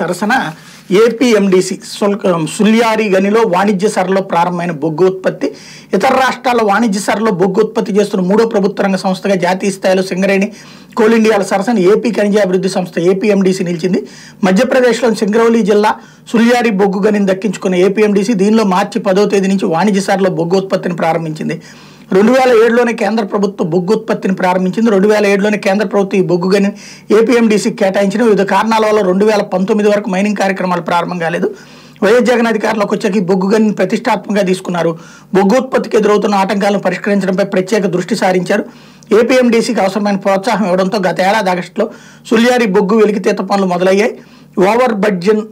సరసన ఏపీఎండిసి సుల్యారి గనిలో వాణిజ్య సరలో ప్రారంభమైన బొగ్గు ఉత్పత్తి ఇతర రాష్ట్రాల వాణిజ్య సరలో బొగ్గు ఉత్పత్తి చేస్తున్న మూడో ప్రభుత్వ రంగ సంస్థగా జాతీయ స్థాయిలో సింగరేణి కోల్ ఇండియాల సరసన ఏపీ ఖనిజ అభివృద్ధి సంస్థ ఏపీఎండిసి నిలిచింది. మధ్యప్రదేశ్లోని సింగరౌలి జిల్లా సుల్యారి బొగ్గు గనిని దక్కించుకున్న ఏపీఎండిసి దీనిలో మార్చి పదో తేదీ నుంచి వాణిజ్య సరలో బొగ్గు ఉత్పత్తిని ప్రారంభించింది. రెండు వేల ఏడులోనే కేంద్ర ప్రభుత్వం బొగ్గు ఉత్పత్తిని ప్రారంభించింది. రెండు వేల ఏడులోనే కేంద్ర ప్రభుత్వం ఈ బొగ్గు గని ఏపీఎండీసీ కేటాయించిన వివిధ కారణాల వల్ల రెండు వేల పంతొమ్మిది వరకు మైనింగ్ కార్యక్రమాలు ప్రారంభం కాలేదు. వైఎస్ జగన్ అధికారులకు వచ్చాక ఈ బొగ్గు గనిని ప్రతిష్టాత్మకంగా తీసుకున్నారు. బొగ్గు ఉత్పత్తికి ఎదురవుతున్న ఆటంకాలను పరిష్కరించడంపై ప్రత్యేక దృష్టి సారించారు. ఏపీఎండీసీకి అవసరమైన ప్రోత్సాహం ఇవ్వడంతో గత ఏడాది ఆగస్టులో సుల్యారి బొగ్గు వెలికితీత పనులు మొదలయ్యాయి. ఓవర్ బడ్జెన్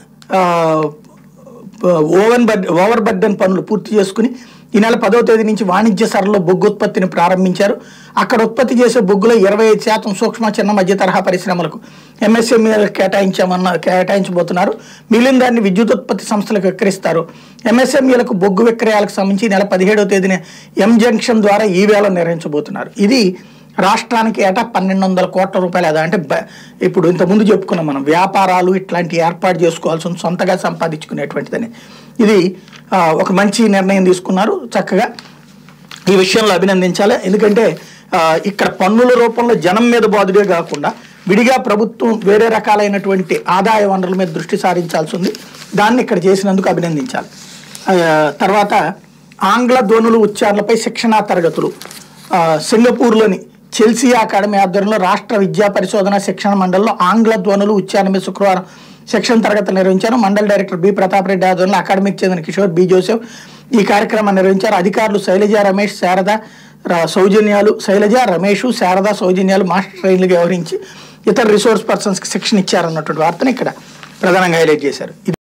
ఓవెన్ బడ్ ఓవర్ బర్డెన్ పనులు పూర్తి చేసుకుని ఈ నెల పదో తేదీ నుంచి వాణిజ్య సరళలో బొగ్గు ఉత్పత్తిని ప్రారంభించారు. అక్కడ ఉత్పత్తి చేసే బొగ్గులో ఇరవై ఐదు శాతం సూక్ష్మ చిన్న మధ్య తరహా పరిశ్రమలకు ఎంఎస్ఎంఈలకు కేటాయించామన్న కేటాయించబోతున్నారు. మిగిలిన దాన్ని విద్యుత్ ఉత్పత్తి సంస్థలకు విక్రయిస్తారు. ఎంఎస్ఎంఈలకు బొగ్గు విక్రయాలకు సంబంధించి నెల పదిహేడవ తేదీన ఎం జంక్షన్ ద్వారా ఈ వేళ నిర్వహించబోతున్నారు. ఇది రాష్ట్రానికి ఏటా పన్నెండు వందల కోట్ల రూపాయలు అదా? అంటే బ- ఇప్పుడు ఇంతకుముందు చెప్పుకున్నాం మనం వ్యాపారాలు ఇట్లాంటి ఏర్పాటు చేసుకోవాల్సి ఉంది సొంతగా సంపాదించుకునేటువంటిదని. ఇది ఒక మంచి నిర్ణయం తీసుకున్నారు చక్కగా. ఈ విషయంలో అభినందించాలి. ఎందుకంటే ఇక్కడ పన్నుల రూపంలో జనం మీద బాధుడే కాకుండా విడిగా ప్రభుత్వం వేరే రకాలైనటువంటి ఆదాయ వనరుల మీద దృష్టి సారించాల్సి ఉంది. దాన్ని ఇక్కడ చేసినందుకు అభినందించాలి. తర్వాత ఆంగ్ల ధ్వనులు ఉచ్చారణలపై శిక్షణా తరగతులు. సింగపూర్లోని చెల్సీ అకాడమీ ఆధ్వర్యంలో రాష్ట్ర విద్యా పరిశోధన శిక్షణ మండలిలో ఆంగ్ల ధ్వనులు ఉచ్చారణ శుక్రవారం శిక్షణ తరగతి నిర్వహించారు. మండల డైరెక్టర్ బి. ప్రతాప్ రెడ్డి ఆధ్వర్యంలో అకాడమీకి చెందిన కిషోర్ బి. జోసెఫ్ ఈ కార్యక్రమాన్ని నిర్వహించారు. అధికారులు శైలజ రమేష్ శారద సౌజన్యాలు శైలజ రమేష్ శారద సౌజన్యాలు మాస్టర్ ట్రైన్లు వ్యవహరించి ఇతర రిసోర్స్ పర్సన్స్కి శిక్షణ ఇచ్చారన్నటువంటి వార్తను ఇక్కడ ప్రధానంగా హైలైట్ చేశారు.